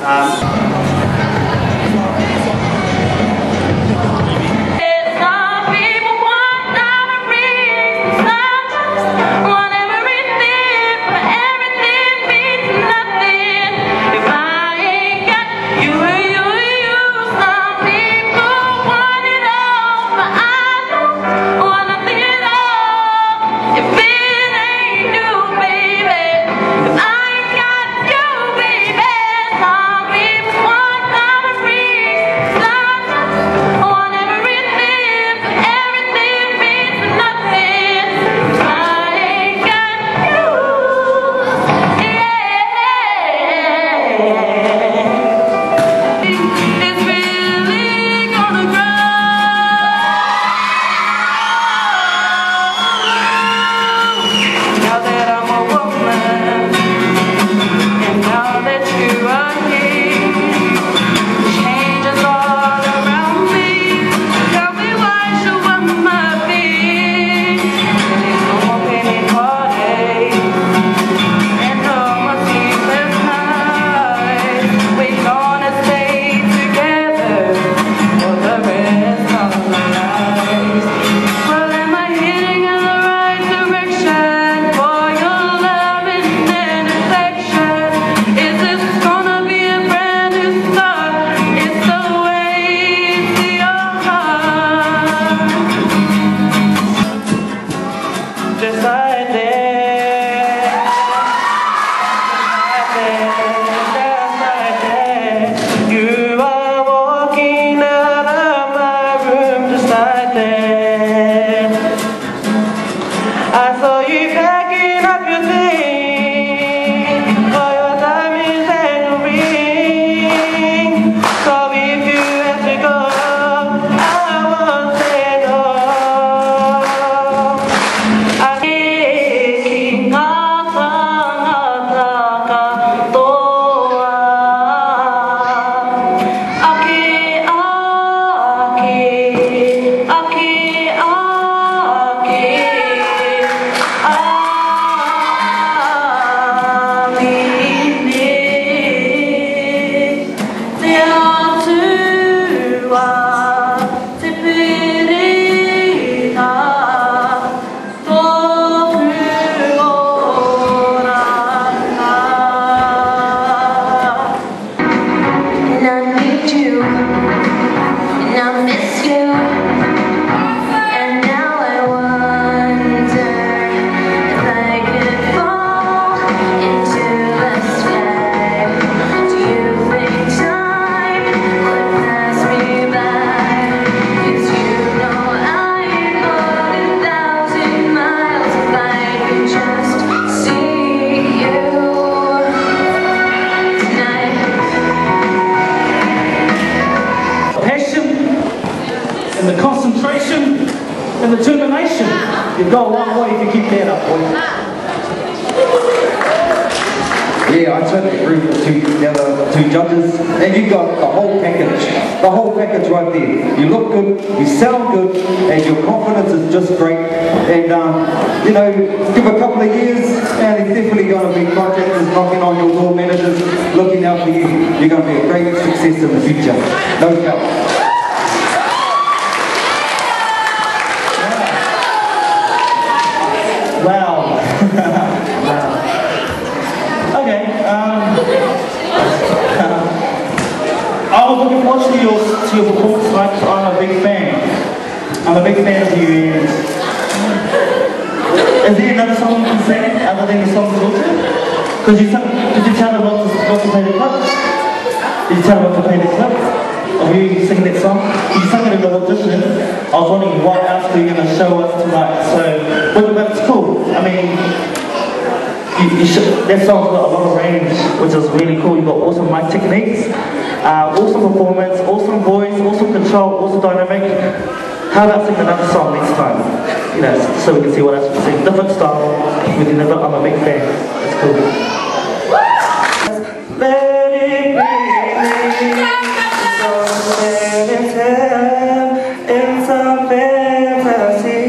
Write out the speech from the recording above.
Some and the concentration and the determination. You've got a long way you keep that up, boy. Yeah, I totally agree with the two, the other two judges. And you got the whole package, the whole package right there. You look good, you sound good, and your confidence is just great. And um, you know, give a couple of years, and there's definitely going to be contractors knocking on your door, managers looking out for you. You're going to be a great success in the future, no doubt. Wow. wow. Okay. Um, I was looking forward to your to your performance. Like I'm a big fan. I'm a big fan of you. And is there another song you can sing other than the song Torture? Because you sung, did you tell them not to, not to play the clip? Did you tell them not to play the clip? Of you singing that song? You sang it in the audition. I was wondering what else are you going to show us tonight? So, but, but it's cool. I mean, you, you should, that song's got a lot of range, which is really cool. You've got awesome mic techniques, uh, awesome performance, awesome voice, awesome control, awesome dynamic. How about sing another song next time? You know, so we can see what else we can sing. Different style, within the, I'm a big fan. It's cool. Let it be some fairy tale in some fantasy,